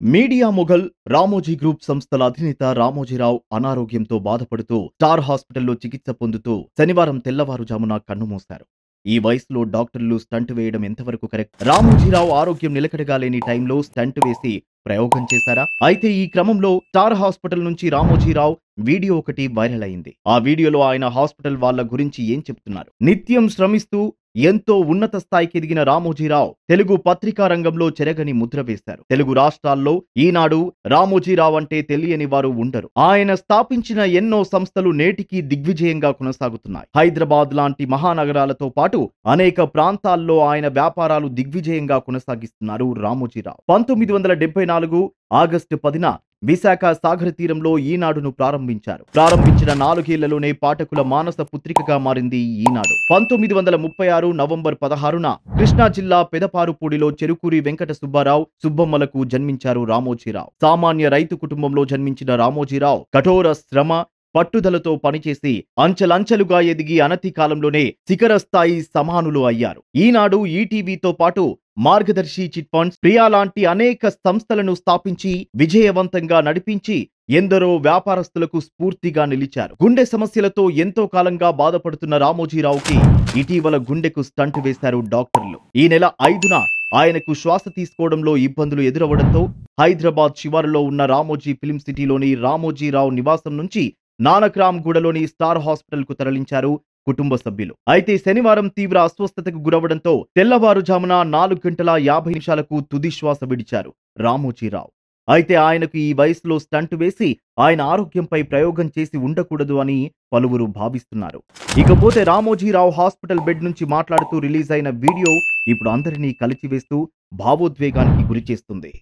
Media Mughal Ramoji group సంస్థల అధినేత రామోజీరావు అనారోగ్యంతో బాధపడుతూ స్టార్ హాస్పిటల్లో చికిత్స పొందుతూ శనివారం తెల్లవారుజామున కన్నుమూశారు ఈ వయసులో డాక్టర్లు స్టంట్ వేయడం ఎంతవరకు కరెక్ట్? రామోజీరావు ఆరోగ్యం నిలకడగా లేని టైంలో స్టంట్ వేసి ప్రయోగం చేశారా? అయితే ఈ క్రమంలో స్టార్ హాస్పిటల్ నుంచి రామోజీరావు వీడియో ఒకటి వైరల్ అయింది. ఆ వీడియోలో ఆయన హాస్పిటల్ వాళ్ళ గురించి ఏం చెప్తున్నారు? నిత్యం శ్రమిస్తూ ఎంతో ఉన్నత స్థాయికి ఎదిగిన రామోజీరావు తెలుగు పత్రికా రంగంలో చెరగని ముద్ర వేశారు. తెలుగు రాష్ట్రాల్లో ఈనాడు రామోజీరావు అంటే తెలియని వారు ఉండరు. ఆయన స్థాపించిన ఎన్నో సంస్థలు నేటికి దిగ్విజయంగా కొనసాగుతున్నాయి. హైదరాబాద్ లాంటి మహానగరాలతో పాటు అనేక ప్రాంతాల్లో ఆయన వ్యాపారాలు దిగ్విజయంగా కొనసాగిస్తున్నారు రామోజీరావు. పంతొమ్మిది వందల డెబ్బై నాలుగు ఆగస్టు పదిన విశాఖ సాగర తీరంలో ఈనాడును ప్రారంభించారు. ప్రారంభించిన నాలుగేళ్ళలోనే పాఠకుల మానస పుత్రికగా మారింది ఈనాడు. పంతొమ్మిది వందల ముప్పై ఆరు నవంబర్ పదహారున కృష్ణా జిల్లా పెదపారుపూడిలో చెరుకూరి వెంకట సుబ్బారావు సుబ్బమ్మలకు జన్మించారు రామోజీరావు. సామాన్య రైతు కుటుంబంలో జన్మించిన రామోజీరావు కఠోర శ్రమ పట్టుదలతో పనిచేసి అంచెలంచెలుగా ఎదిగి అనతి కాలంలోనే శిఖర స్థాయి సమానులు అయ్యారు. ఈనాడు ఈటీవీతో పాటు మార్గదర్శి చిట్ ఫండ్స్ ప్రియా లాంటి అనేక సంస్థలను స్థాపించి విజయవంతంగా నడిపించి ఎందరో వ్యాపారస్తులకు స్ఫూర్తిగా నిలిచారు. గుండె సమస్యలతో ఎంతో కాలంగా బాధపడుతున్న రామోజీరావుకి ఇటీవల గుండెకు స్టంట్ వేశారు డాక్టర్లు. ఈ నెల ఐదున ఆయనకు శ్వాస తీసుకోవడంలో ఇబ్బందులు ఎదురవడంతో హైదరాబాద్ శివారులో ఉన్న రామోజీ ఫిల్మ్ సిటీలోని రామోజీరావు నివాసం నుంచి నానక్రామ్ గూడలోని స్టార్ హాస్పిటల్కు తరలించారు. కుటుంబ సభ్యులు. అయితే శనివారం తీవ్ర అస్వస్థతకు గురవడంతో తెల్లవారుజామున నాలుగు గంటల యాభై నిమిషాలకు తుదిశ్వాస విడిచారు రామోజీరావు. అయితే ఆయనకు ఈ వయసులో స్టంట్ వేసి ఆయన ఆరోగ్యంపై ప్రయోగం చేసి ఉండకూడదు అని పలువురు భావిస్తున్నారు. ఇకపోతే రామోజీరావు హాస్పిటల్ బెడ్ నుంచి మాట్లాడుతూ రిలీజ్ అయిన వీడియో ఇప్పుడు అందరినీ కలిచివేస్తూ భావోద్వేగానికి గురిచేస్తుంది.